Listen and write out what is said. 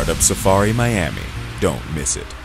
Startup Safari Miami. Don't miss it.